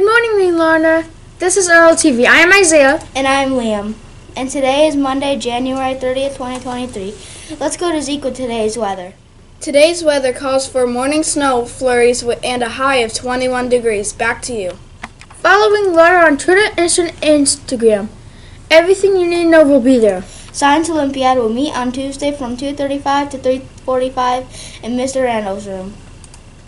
Lorna. This is RLTV. I am Isaiah. And I'm Liam. And today is Monday, January 30th, 2023. Let's go to Zeke with today's weather. Today's weather calls for morning snow flurries and a high of 21 degrees. Back to you. Following Laura on Twitter and Instagram. Everything you need to know will be there. Science Olympiad will meet on Tuesday from 2.35 to 3.45 in Mr. Randall's room.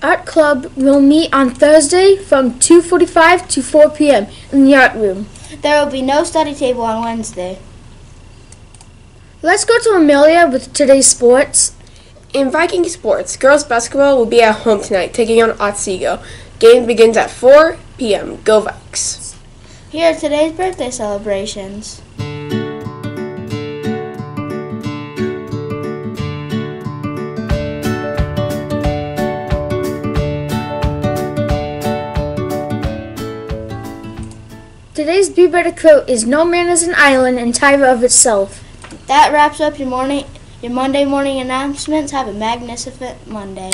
Art Club will meet on Thursday from 2.45 to 4 p.m. in the art room. There will be no study table on Wednesday. Let's go to Amelia with today's sports. In Viking sports, girls basketball will be at home tonight, taking on Otsego. Game begins at 4 p.m. Go Vikes! Here are today's birthday celebrations. Today's Be Better quote is No man is an island entire of itself. That wraps up your morning your Monday morning announcements. Have a magnificent Monday.